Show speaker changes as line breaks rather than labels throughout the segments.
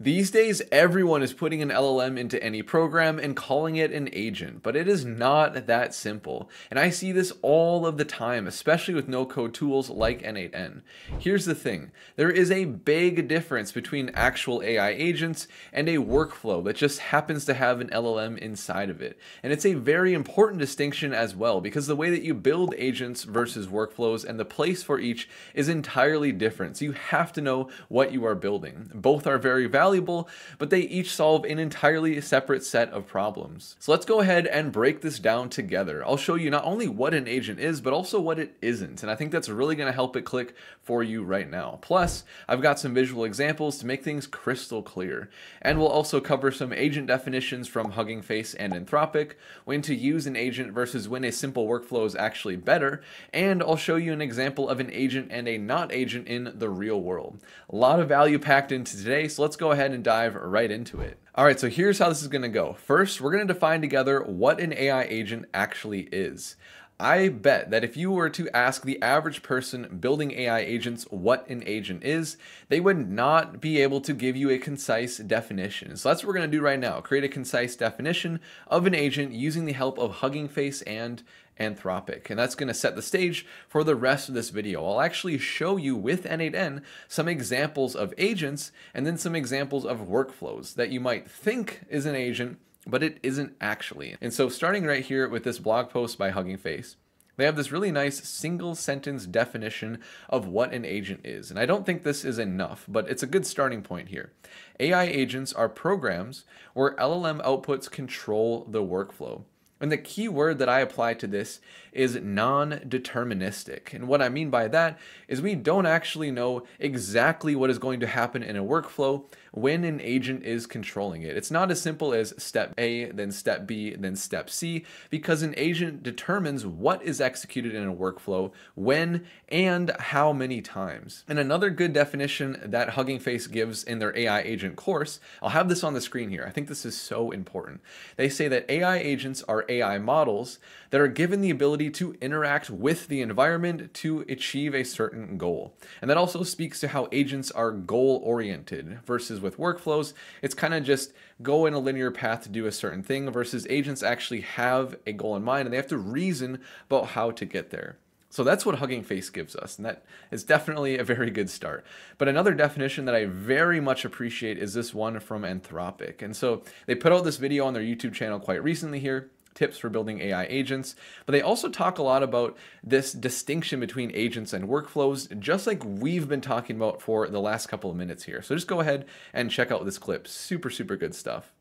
These days, everyone is putting an LLM into any program and calling it an agent, but it is not that simple. And I see this all of the time, especially with no code tools like N8N. Here's the thing there is a big difference between actual AI agents and a workflow that just happens to have an LLM inside of it. And it's a very important distinction as well, because the way that you build agents versus workflows and the place for each is entirely different. So you have to know what you are building. Both are very valuable valuable, but they each solve an entirely separate set of problems. So let's go ahead and break this down together. I'll show you not only what an agent is, but also what it isn't. And I think that's really gonna help it click for you right now. Plus, I've got some visual examples to make things crystal clear. And we'll also cover some agent definitions from Hugging Face and Anthropic, when to use an agent versus when a simple workflow is actually better, and I'll show you an example of an agent and a not agent in the real world. A lot of value packed into today, so let's go ahead ahead and dive right into it. All right, so here's how this is gonna go. First, we're gonna define together what an AI agent actually is. I bet that if you were to ask the average person building AI agents what an agent is, they would not be able to give you a concise definition. So that's what we're going to do right now. Create a concise definition of an agent using the help of Hugging Face and Anthropic. And that's going to set the stage for the rest of this video. I'll actually show you with N8N some examples of agents and then some examples of workflows that you might think is an agent but it isn't actually. And so starting right here with this blog post by Hugging Face, they have this really nice single sentence definition of what an agent is. And I don't think this is enough, but it's a good starting point here. AI agents are programs where LLM outputs control the workflow. And the key word that I apply to this is non-deterministic. And what I mean by that is we don't actually know exactly what is going to happen in a workflow when an agent is controlling it. It's not as simple as step A, then step B, then step C, because an agent determines what is executed in a workflow, when, and how many times. And another good definition that Hugging Face gives in their AI agent course, I'll have this on the screen here. I think this is so important. They say that AI agents are AI models that are given the ability to interact with the environment to achieve a certain goal. And that also speaks to how agents are goal oriented versus with workflows, it's kind of just go in a linear path to do a certain thing versus agents actually have a goal in mind and they have to reason about how to get there. So that's what Hugging Face gives us, and that is definitely a very good start. But another definition that I very much appreciate is this one from Anthropic. And so they put out this video on their YouTube channel quite recently here tips for building AI agents, but they also talk a lot about this distinction between agents and workflows, just like we've been talking about for the last couple of minutes here. So just go ahead and check out this clip. Super, super good stuff.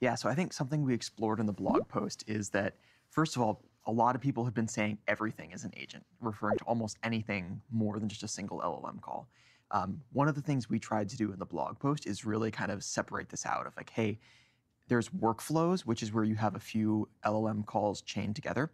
Yeah, so I think something we explored in the blog post is that, first of all, a lot of people have been saying everything is an agent, referring to almost anything more than just a single LLM call. Um, one of the things we tried to do in the blog post is really kind of separate this out of like, hey, there's workflows, which is where you have a few LLM calls chained together.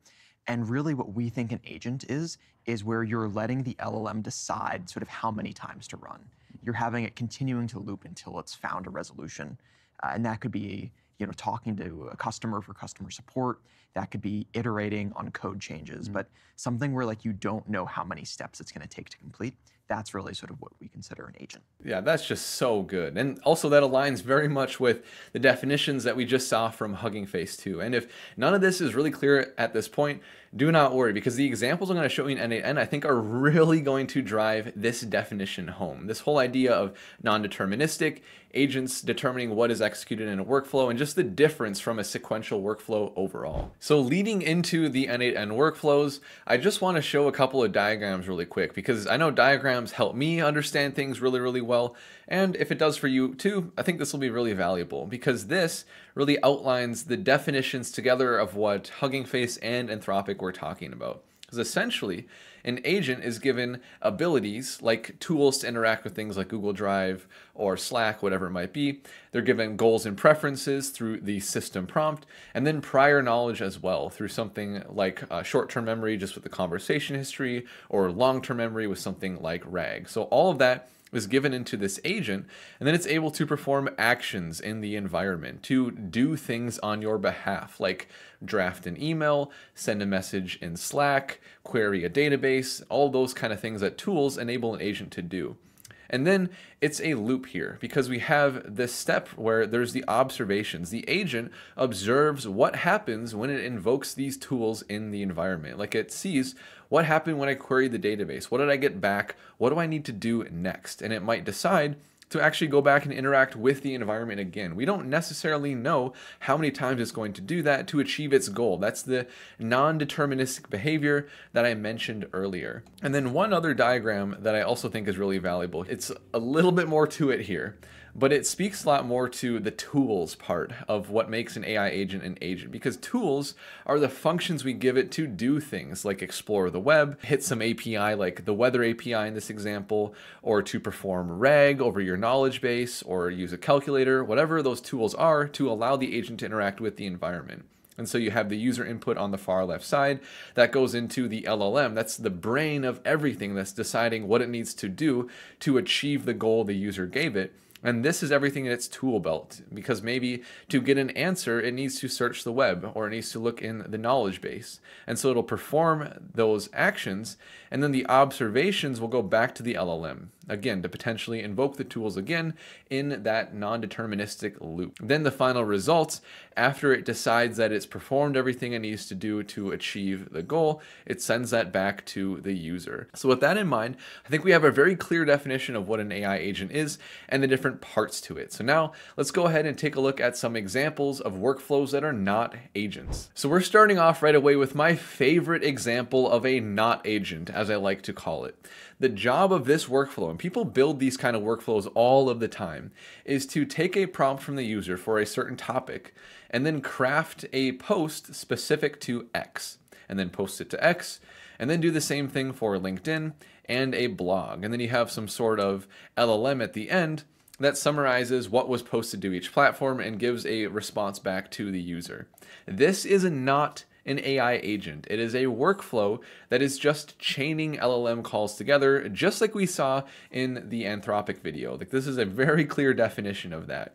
And really what we think an agent is, is where you're letting the LLM decide sort of how many times to run. You're having it continuing to loop until it's found a resolution. Uh, and that could be you know, talking to a customer for customer support. That could be iterating on code changes, mm-hmm. but something where like you don't know how many steps it's going to take to complete that's really sort of what we consider an agent.
Yeah, that's just so good. And also that aligns very much with the definitions that we just saw from Hugging Face 2. And if none of this is really clear at this point, do not worry because the examples I'm going to show you in N8N I think are really going to drive this definition home. This whole idea of non-deterministic, agents determining what is executed in a workflow, and just the difference from a sequential workflow overall. So leading into the N8N workflows, I just want to show a couple of diagrams really quick because I know diagrams help me understand things really, really well. And if it does for you too, I think this will be really valuable because this really outlines the definitions together of what Hugging Face and Anthropic were talking about. Because essentially, an agent is given abilities like tools to interact with things like Google Drive or Slack, whatever it might be. They're given goals and preferences through the system prompt, and then prior knowledge as well through something like uh, short term memory, just with the conversation history, or long term memory with something like RAG. So all of that is given into this agent, and then it's able to perform actions in the environment to do things on your behalf, like draft an email, send a message in Slack, query a database, all those kind of things that tools enable an agent to do. And then it's a loop here because we have this step where there's the observations. The agent observes what happens when it invokes these tools in the environment. Like it sees what happened when I queried the database? What did I get back? What do I need to do next? And it might decide to actually go back and interact with the environment again. We don't necessarily know how many times it's going to do that to achieve its goal. That's the non-deterministic behavior that I mentioned earlier. And then one other diagram that I also think is really valuable. It's a little bit more to it here but it speaks a lot more to the tools part of what makes an AI agent an agent because tools are the functions we give it to do things like explore the web, hit some API like the weather API in this example, or to perform RAG over your knowledge base or use a calculator, whatever those tools are to allow the agent to interact with the environment. And so you have the user input on the far left side that goes into the LLM. That's the brain of everything that's deciding what it needs to do to achieve the goal the user gave it. And this is everything in its tool belt because maybe to get an answer, it needs to search the web or it needs to look in the knowledge base. And so it'll perform those actions and then the observations will go back to the LLM again to potentially invoke the tools again in that non-deterministic loop. Then the final results, after it decides that it's performed everything it needs to do to achieve the goal, it sends that back to the user. So with that in mind, I think we have a very clear definition of what an AI agent is and the different parts to it. So now let's go ahead and take a look at some examples of workflows that are not agents. So we're starting off right away with my favorite example of a not agent, as I like to call it the job of this workflow, and people build these kind of workflows all of the time, is to take a prompt from the user for a certain topic and then craft a post specific to X, and then post it to X, and then do the same thing for LinkedIn and a blog. And then you have some sort of LLM at the end that summarizes what was posted to each platform and gives a response back to the user. This is not an AI agent. It is a workflow that is just chaining LLM calls together, just like we saw in the Anthropic video. Like this is a very clear definition of that.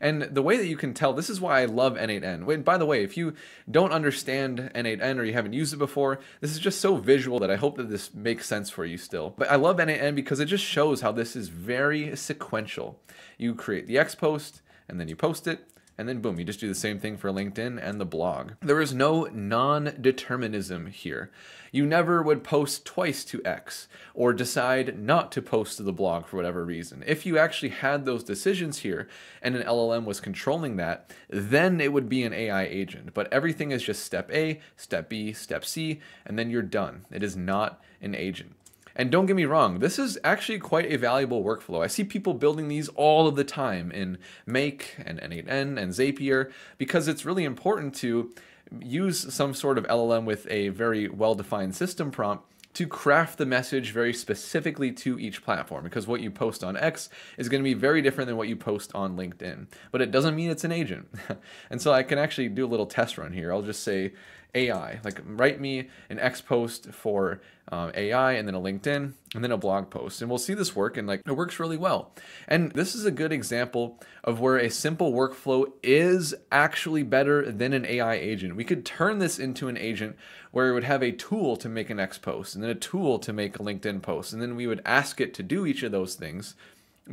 And the way that you can tell, this is why I love N8N. Wait, by the way, if you don't understand N8N or you haven't used it before, this is just so visual that I hope that this makes sense for you still. But I love N8N because it just shows how this is very sequential. You create the X post, and then you post it, and then boom, you just do the same thing for LinkedIn and the blog. There is no non-determinism here. You never would post twice to X or decide not to post to the blog for whatever reason. If you actually had those decisions here and an LLM was controlling that, then it would be an AI agent. But everything is just step A, step B, step C, and then you're done. It is not an agent. And don't get me wrong, this is actually quite a valuable workflow. I see people building these all of the time in Make and N8N and Zapier because it's really important to use some sort of LLM with a very well-defined system prompt to craft the message very specifically to each platform because what you post on X is going to be very different than what you post on LinkedIn. But it doesn't mean it's an agent. and so I can actually do a little test run here. I'll just say AI. Like write me an X post for um, AI and then a LinkedIn and then a blog post. And we'll see this work and like it works really well. And this is a good example of where a simple workflow is actually better than an AI agent. We could turn this into an agent where it would have a tool to make an X post and then a tool to make a LinkedIn post. And then we would ask it to do each of those things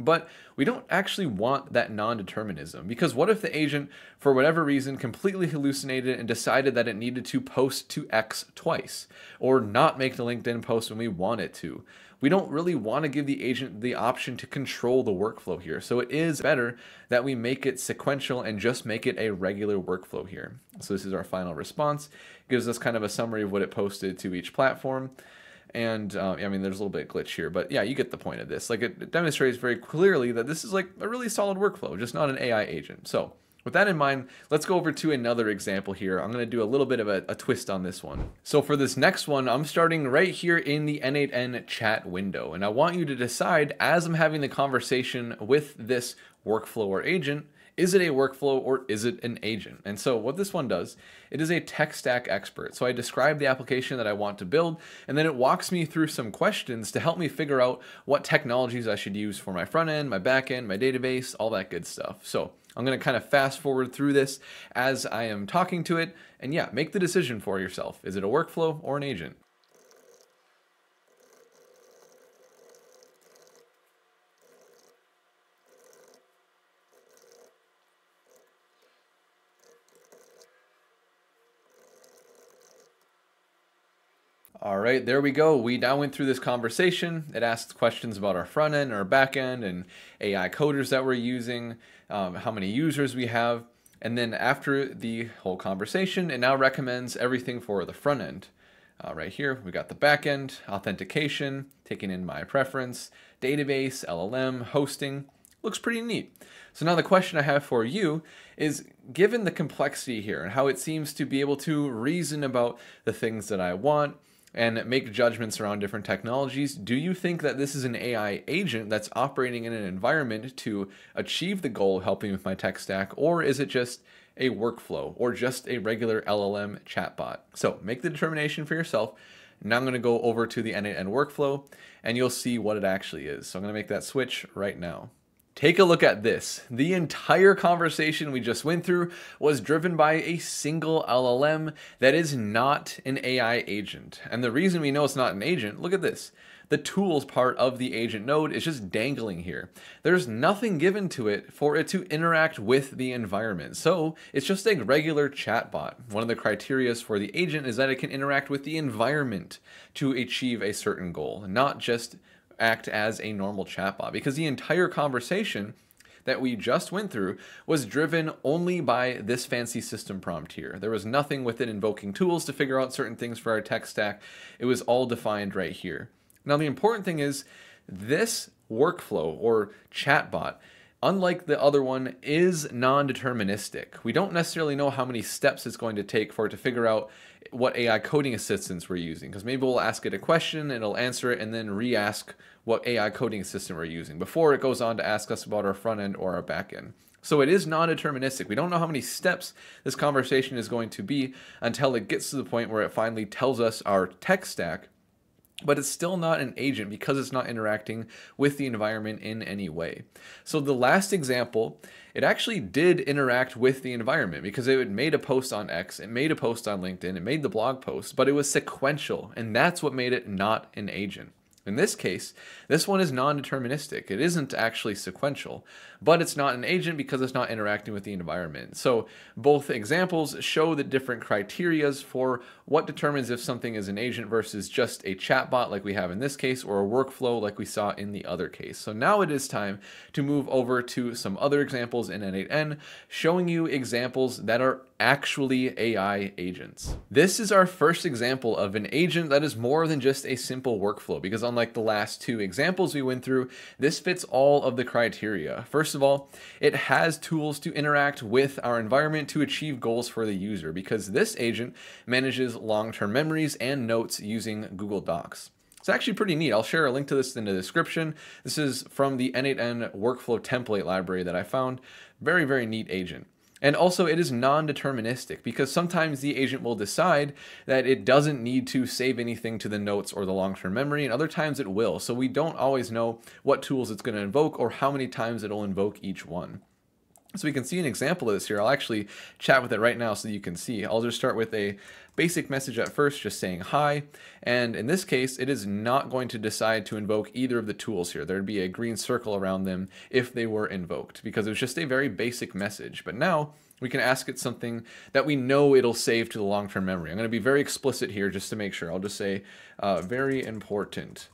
but we don't actually want that non-determinism because what if the agent, for whatever reason, completely hallucinated and decided that it needed to post to X twice or not make the LinkedIn post when we want it to? We don't really want to give the agent the option to control the workflow here. So it is better that we make it sequential and just make it a regular workflow here. So this is our final response. It gives us kind of a summary of what it posted to each platform. And uh, I mean, there's a little bit of glitch here, but yeah, you get the point of this. Like it demonstrates very clearly that this is like a really solid workflow, just not an AI agent. So with that in mind, let's go over to another example here. I'm going to do a little bit of a, a, twist on this one. So for this next one, I'm starting right here in the N8N chat window. And I want you to decide as I'm having the conversation with this workflow or agent, is it a workflow or is it an agent? And so what this one does, it is a tech stack expert. So I describe the application that I want to build, and then it walks me through some questions to help me figure out what technologies I should use for my front end, my back end, my database, all that good stuff. So I'm gonna kind of fast forward through this as I am talking to it, and yeah, make the decision for yourself. Is it a workflow or an agent? All right, there we go. We now went through this conversation. It asked questions about our front end, our back end, and AI coders that we're using, um, how many users we have. And then after the whole conversation, it now recommends everything for the front end. Uh, right here, we got the back end, authentication, taking in my preference, database, LLM, hosting. Looks pretty neat. So now the question I have for you is, given the complexity here and how it seems to be able to reason about the things that I want, and make judgments around different technologies. Do you think that this is an AI agent that's operating in an environment to achieve the goal helping with my tech stack, or is it just a workflow or just a regular LLM chatbot? So make the determination for yourself. Now I'm going to go over to the N8N workflow and you'll see what it actually is. So I'm going to make that switch right now. Take a look at this. The entire conversation we just went through was driven by a single LLM that is not an AI agent. And the reason we know it's not an agent, look at this. The tools part of the agent node is just dangling here. There's nothing given to it for it to interact with the environment. So it's just a regular chatbot. One of the criterias for the agent is that it can interact with the environment to achieve a certain goal, not just act as a normal chatbot because the entire conversation that we just went through was driven only by this fancy system prompt here. There was nothing within invoking tools to figure out certain things for our tech stack. It was all defined right here. Now, the important thing is this workflow or chatbot unlike the other one, is non-deterministic. We don't necessarily know how many steps it's going to take for it to figure out what AI coding assistants we're using, because maybe we'll ask it a question and it'll answer it and then re-ask what AI coding assistant we're using before it goes on to ask us about our front end or our back end. So it is non-deterministic. We don't know how many steps this conversation is going to be until it gets to the point where it finally tells us our tech stack but it's still not an agent because it's not interacting with the environment in any way. So the last example, it actually did interact with the environment because it made a post on X, it made a post on LinkedIn, it made the blog post, but it was sequential, and that's what made it not an agent. In this case, this one is non-deterministic. It isn't actually sequential, but it's not an agent because it's not interacting with the environment. So both examples show the different criterias for what determines if something is an agent versus just a chatbot like we have in this case or a workflow like we saw in the other case. So now it is time to move over to some other examples in N8N showing you examples that are actually AI agents. This is our first example of an agent that is more than just a simple workflow because unlike the last two examples we went through, this fits all of the criteria. First of all, it has tools to interact with our environment to achieve goals for the user because this agent manages long-term memories and notes using Google Docs. It's actually pretty neat. I'll share a link to this in the description. This is from the N8N workflow template library that I found. Very, very neat agent. And also, it is non deterministic because sometimes the agent will decide that it doesn't need to save anything to the notes or the long term memory, and other times it will. So we don't always know what tools it's going to invoke or how many times it'll invoke each one. So we can see an example of this here. I'll actually chat with it right now so you can see. I'll just start with a basic message at first, just saying hi. And in this case, it is not going to decide to invoke either of the tools here. There'd be a green circle around them if they were invoked because it was just a very basic message. But now we can ask it something that we know it'll save to the long-term memory. I'm going to be very explicit here just to make sure. I'll just say uh, very important.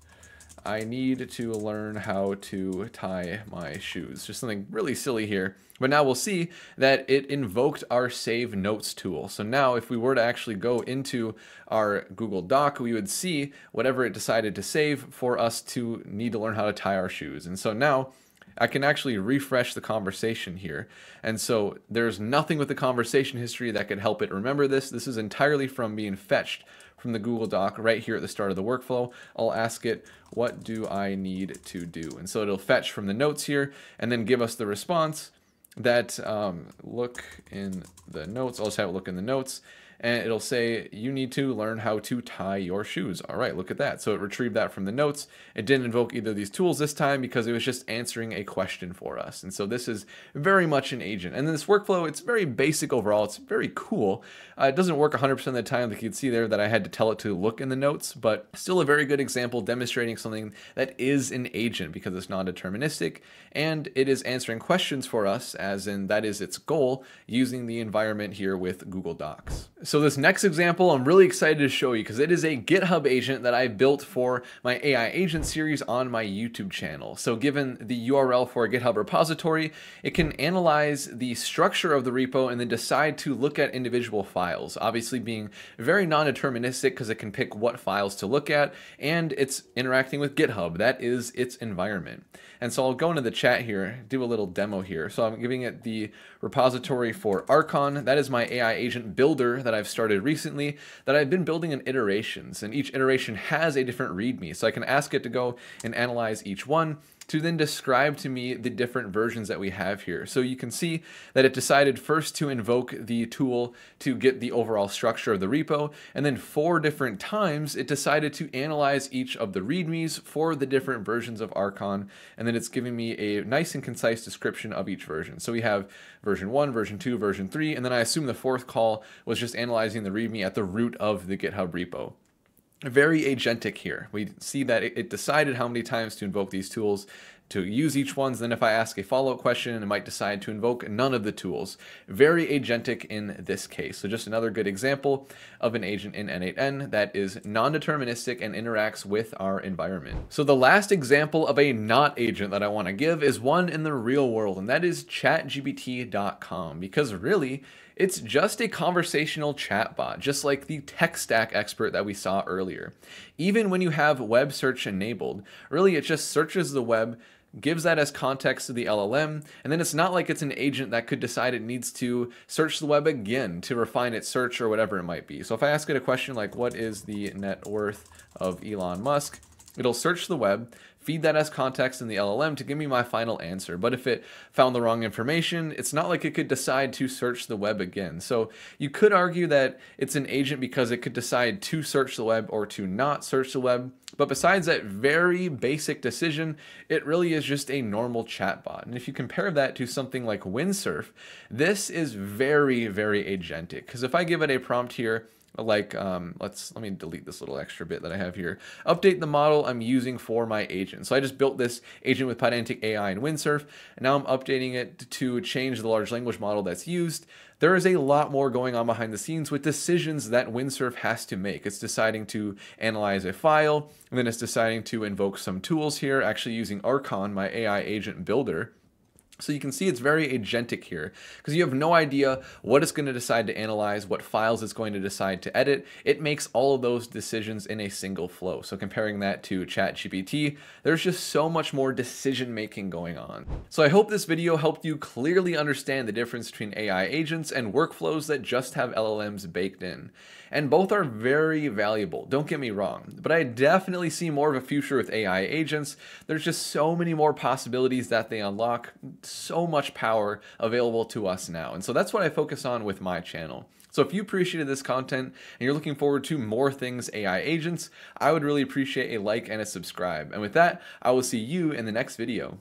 I need to learn how to tie my shoes. Just something really silly here. But now we'll see that it invoked our save notes tool. So now if we were to actually go into our Google Doc, we would see whatever it decided to save for us to need to learn how to tie our shoes. And so now I can actually refresh the conversation here. And so there's nothing with the conversation history that could help it remember this. This is entirely from being fetched from the Google Doc right here at the start of the workflow. I'll ask it, what do I need to do? And so it'll fetch from the notes here and then give us the response that um, look in the notes. I'll just have a look in the notes and it'll say you need to learn how to tie your shoes. All right, look at that. So it retrieved that from the notes. It didn't invoke either of these tools this time because it was just answering a question for us. And so this is very much an agent. And then this workflow, it's very basic overall. It's very cool. Uh, it doesn't work 100% of the time. Like you can see there that I had to tell it to look in the notes, but still a very good example demonstrating something that is an agent because it's non-deterministic and it is answering questions for us as in that is its goal using the environment here with Google Docs. So this next example, I'm really excited to show you because it is a GitHub agent that I built for my AI agent series on my YouTube channel. So given the URL for a GitHub repository, it can analyze the structure of the repo and then decide to look at individual files, obviously being very non-deterministic because it can pick what files to look at and it's interacting with GitHub. That is its environment. And so I'll go into the chat here, do a little demo here. So I'm giving it the repository for Archon. That is my AI agent builder that that I've started recently that I've been building in iterations, and each iteration has a different README. So I can ask it to go and analyze each one to then describe to me the different versions that we have here. So you can see that it decided first to invoke the tool to get the overall structure of the repo, and then four different times it decided to analyze each of the readmes for the different versions of Archon, and then it's giving me a nice and concise description of each version. So we have version 1, version 2, version 3, and then I assume the fourth call was just analyzing the readme at the root of the GitHub repo very agentic here. We see that it decided how many times to invoke these tools to use each ones. Then if I ask a follow-up question, it might decide to invoke none of the tools. Very agentic in this case. So just another good example of an agent in N8N that is non-deterministic and interacts with our environment. So the last example of a not agent that I want to give is one in the real world, and that is chatgpt.com. Because really, it's just a conversational chatbot, just like the tech stack expert that we saw earlier. Even when you have web search enabled, really it just searches the web, gives that as context to the LLM, and then it's not like it's an agent that could decide it needs to search the web again to refine its search or whatever it might be. So if I ask it a question like, what is the net worth of Elon Musk? It'll search the web, feed that as context in the LLM to give me my final answer. But if it found the wrong information, it's not like it could decide to search the web again. So you could argue that it's an agent because it could decide to search the web or to not search the web. But besides that very basic decision, it really is just a normal chatbot. And if you compare that to something like Windsurf, this is very, very agentic. Because if I give it a prompt here, like um, let's let me delete this little extra bit that I have here. Update the model I'm using for my agent. So I just built this agent with Pydantic AI and Windsurf, and now I'm updating it to change the large language model that's used. There is a lot more going on behind the scenes with decisions that Windsurf has to make. It's deciding to analyze a file, and then it's deciding to invoke some tools here, actually using Archon, my AI agent builder so you can see it's very agentic here because you have no idea what it's going to decide to analyze, what files it's going to decide to edit. It makes all of those decisions in a single flow. So comparing that to ChatGPT, there's just so much more decision making going on. So I hope this video helped you clearly understand the difference between AI agents and workflows that just have LLMs baked in. And both are very valuable, don't get me wrong, but I definitely see more of a future with AI agents. There's just so many more possibilities that they unlock so much power available to us now. And so that's what I focus on with my channel. So if you appreciated this content and you're looking forward to more things AI agents, I would really appreciate a like and a subscribe. And with that, I will see you in the next video.